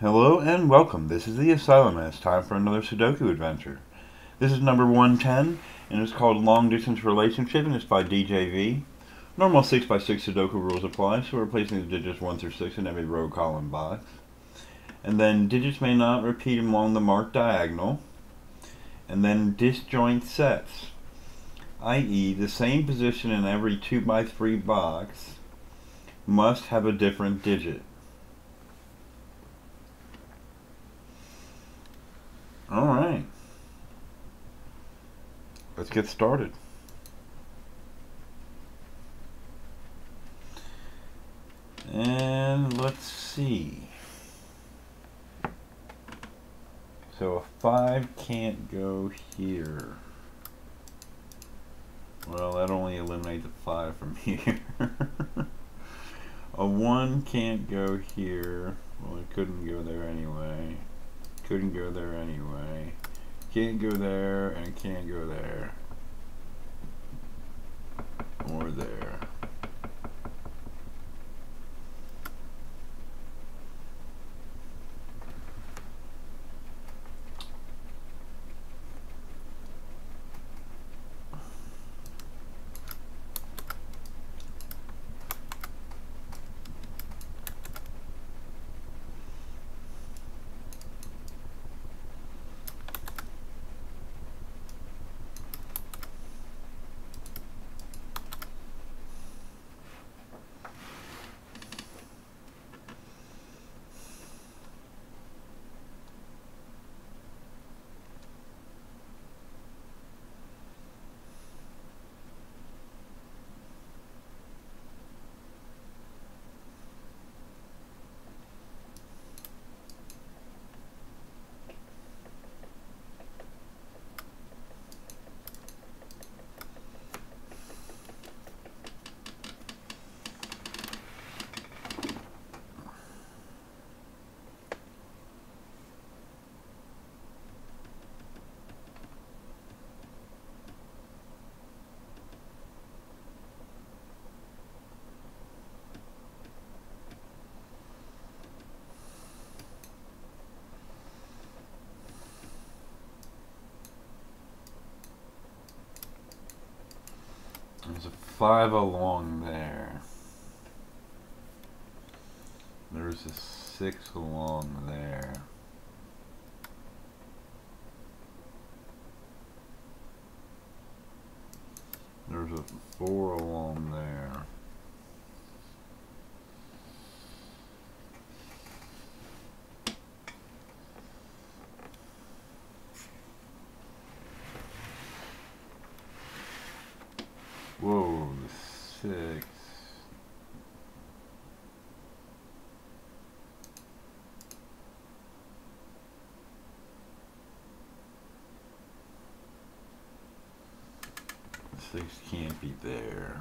Hello and welcome. This is the Asylum and it's time for another Sudoku adventure. This is number 110 and it's called Long Distance Relationship and it's by DJV. Normal 6x6 Sudoku rules apply, so we're placing the digits 1 through 6 in every row, column, box. And then digits may not repeat along the marked diagonal. And then disjoint sets, i.e. the same position in every 2x3 box must have a different digit. Alright. Let's get started. And let's see. So a 5 can't go here. Well, that only eliminates a 5 from here. a 1 can't go here. Well, it couldn't go there anyway. Couldn't go there anyway. Can't go there and can't go there. Or there. There's a five along there. There's a six along there. There's a four along there. Whoa, six. Six can't be there.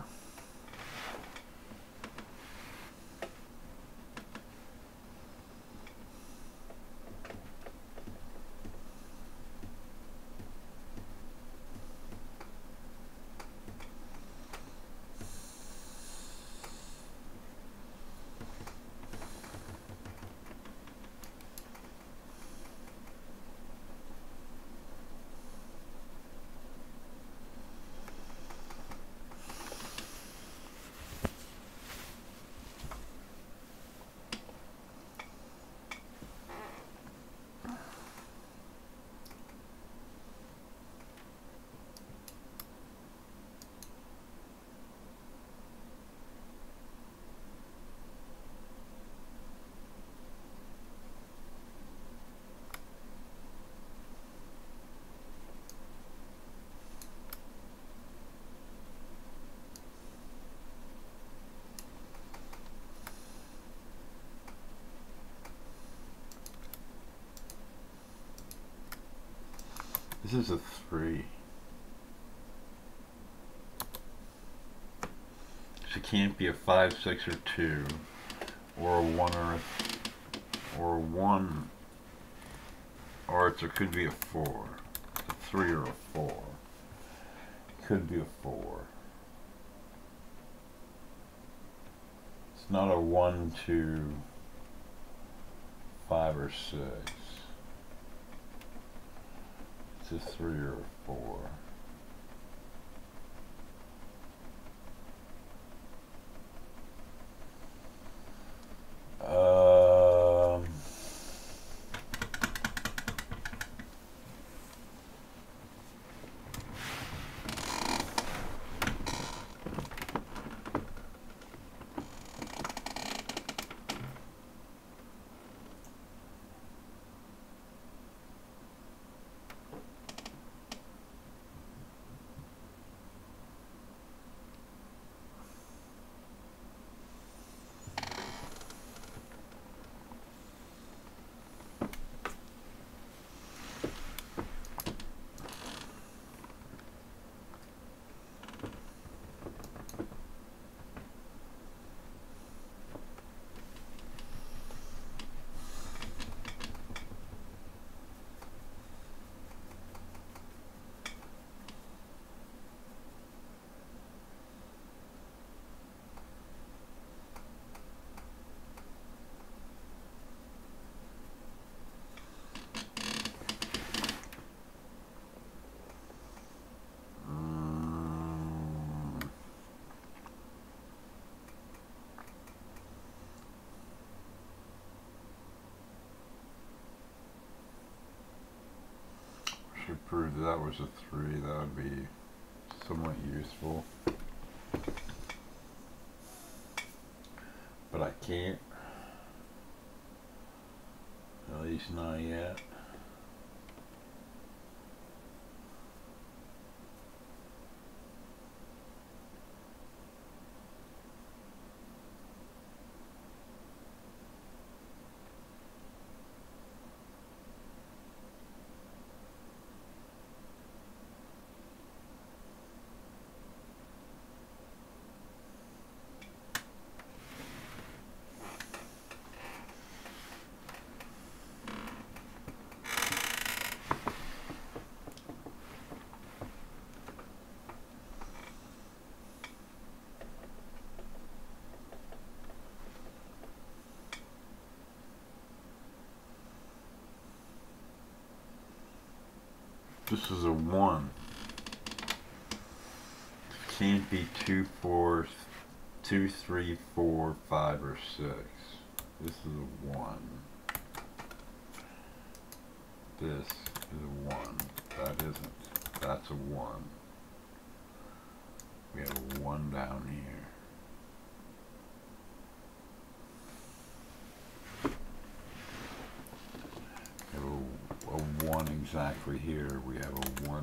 This is a three. So it can't be a five, six, or two, or a one, or a, or a one, or it could be a four, a three or a four. Could be a four. It's not a one, two, five or six. A three or four. Um, mm, that, that was a three. That would be somewhat useful. But I can't. At least not yet. This is a one. Can't be two, four, two, three, four, five, or six. This is a one. This is a one. That isn't. That's a one. We have a one down here. Over here, we have a 1.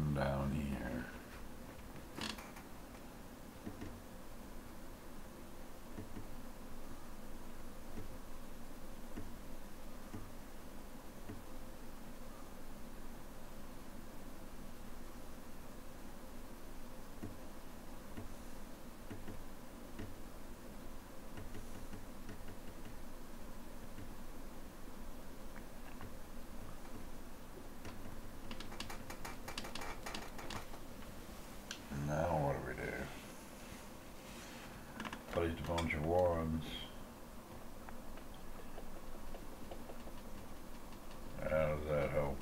Placed a bunch of ones. How does that help?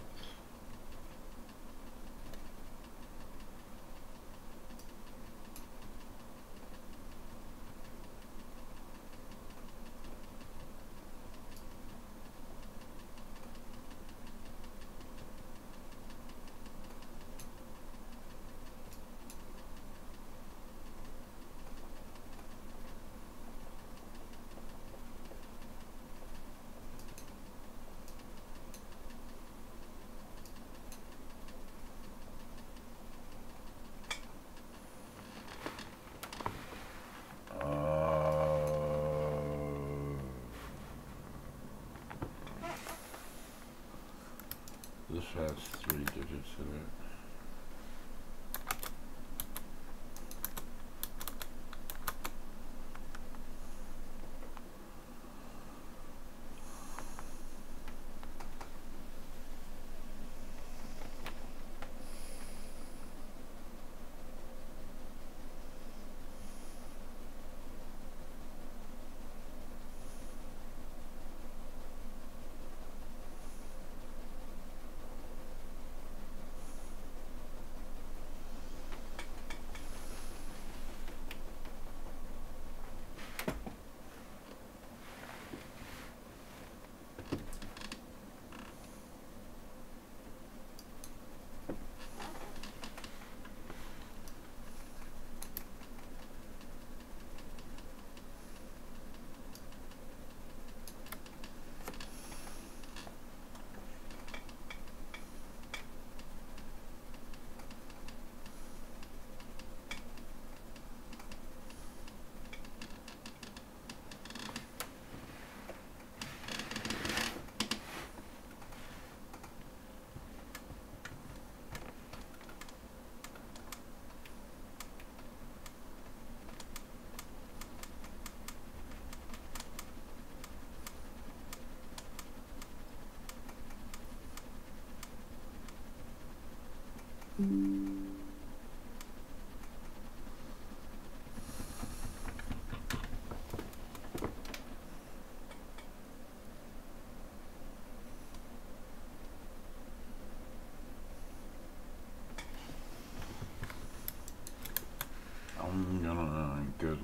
Uh, this has three digits in it.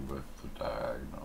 With the diagonal.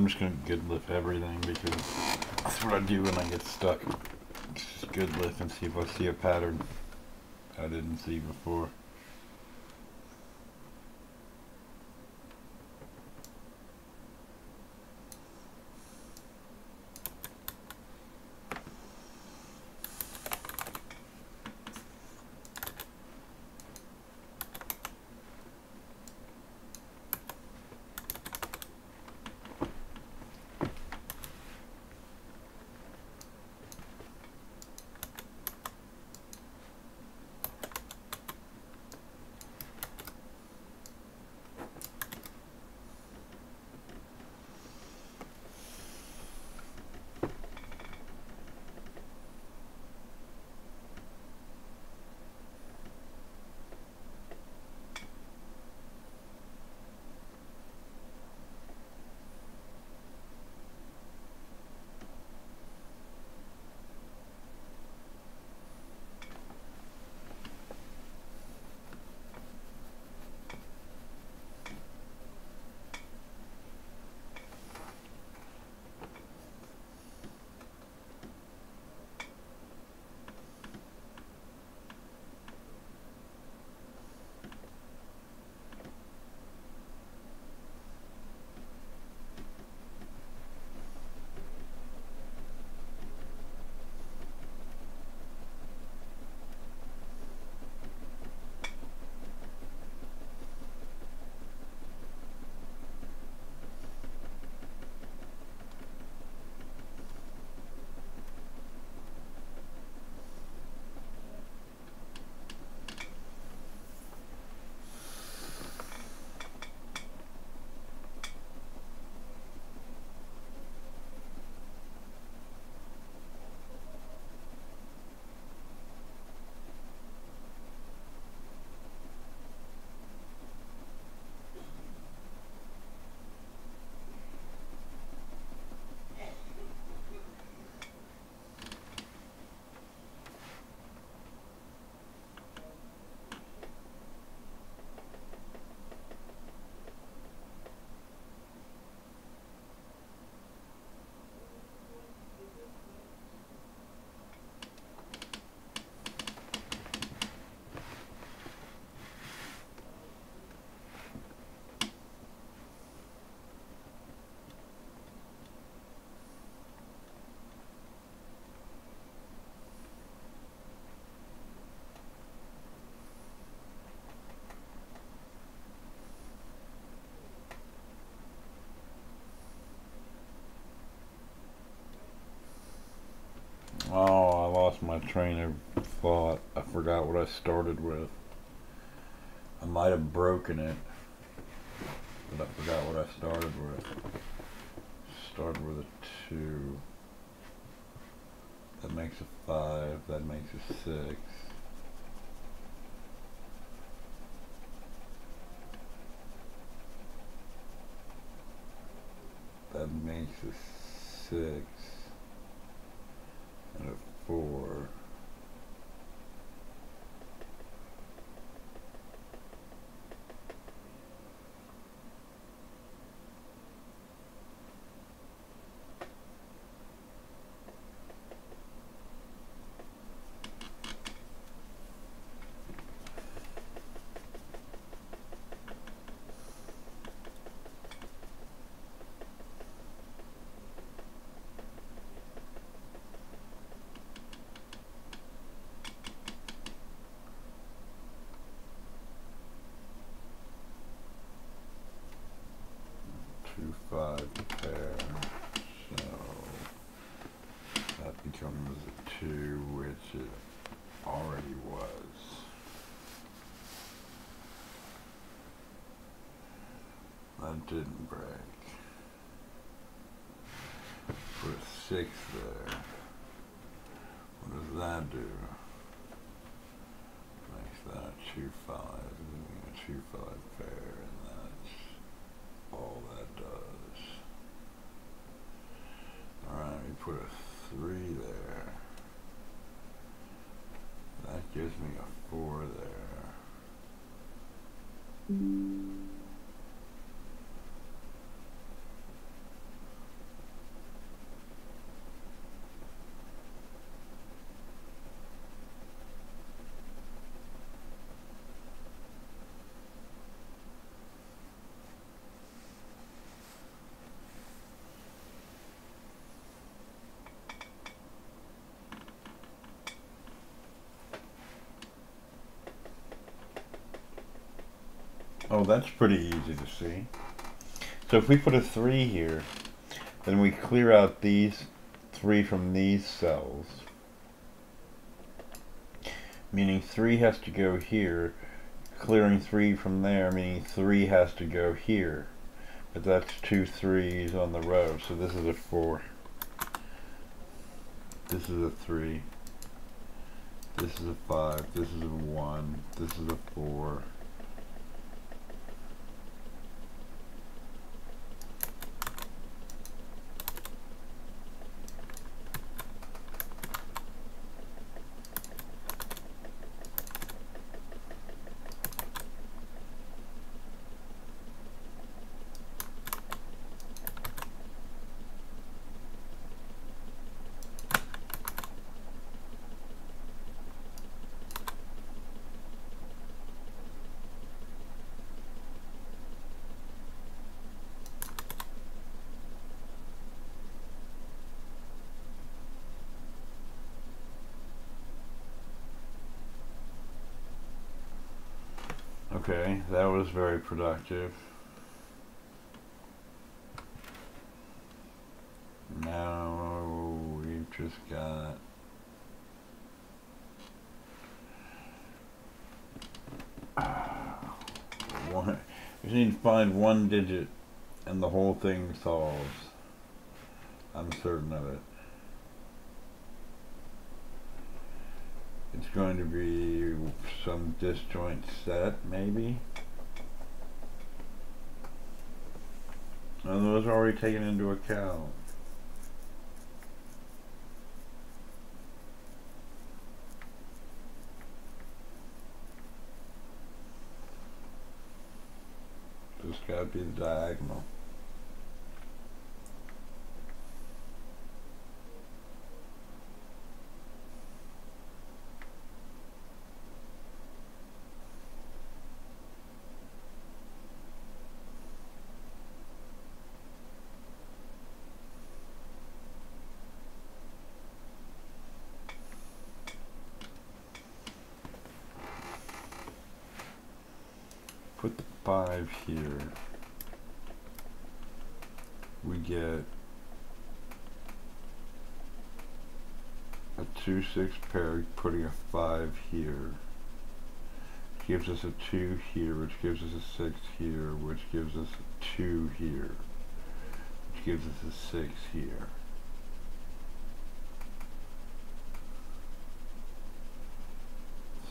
I'm just gonna Goodliffe everything because that's what I do when I get stuck. Just Goodliffe and see if I see a pattern I didn't see before. My train of thought. I forgot what I started with. I might have broken it, but I forgot what I started with. Started with a two. That makes a five. That makes a six. That makes a six and a four. two five pair. So that becomes a two, which it already was. That didn't break. Put a six there. What does that do? Makes that two five, a two five pair, and that's all that does. Alright, we put a three there. That gives me a four there. Oh, that's pretty easy to see. So if we put a 3 here, then we clear out these 3 from these cells. Meaning 3 has to go here, clearing 3 from there, meaning 3 has to go here. But that's two threes on the row, so this is a 4. This is a 3. This is a 5. This is a 1. This is a 4. Okay, that was very productive. Now we've just got one. We need to find one digit, and the whole thing solves. I'm certain of it. It's going to be some disjoint set, maybe. And those are already taken into account. This gotta be the diagonal. put the 5 here, we get a 2-6 pair putting a 5 here gives us a 2 here, which gives us a 6 here, which gives us a 2 here, which gives us a 6 here.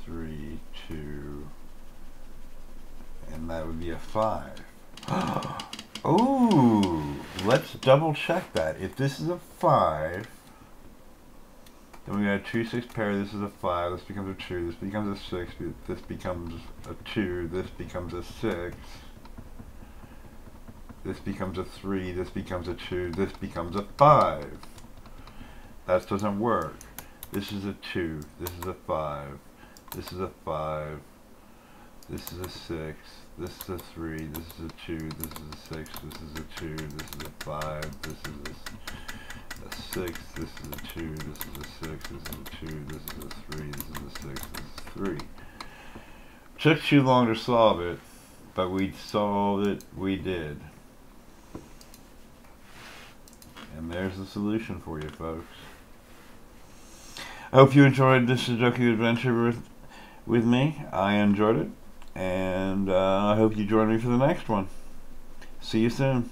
Three, two, 5. Ooh, let's double check that. If this is a 5, then we got a 2, 6 pair, this is a 5, this becomes a 2, this becomes a 6, this becomes a 2, this becomes a 6, this becomes a 3, this becomes a 2, this becomes a 5. That doesn't work. This is a 2, this is a 5, this is a 5, this is a 6, this is a 3, this is a 2, this is a 6, this is a 2, this is a 5, this is a, a 6, this is a 2, this is a 6, this is a 2, this is a 3, this is a 6, this is 3. Took too long to solve it, but we solved it, we did. And there's the solution for you folks. I hope you enjoyed this Sudoku adventure with, with me. I enjoyed it. And uh, I hope you join me for the next one. See you soon.